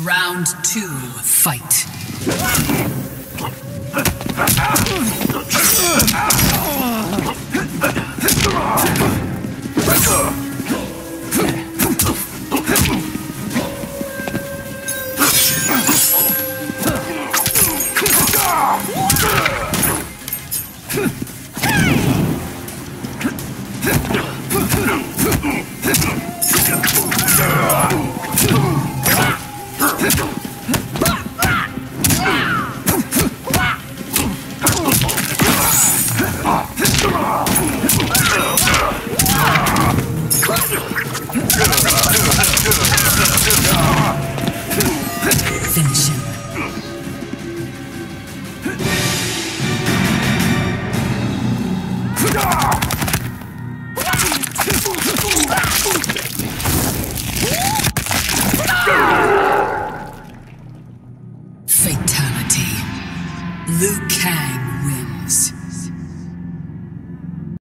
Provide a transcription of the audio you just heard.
Round two, fight. Finish him. Liu Kang wins.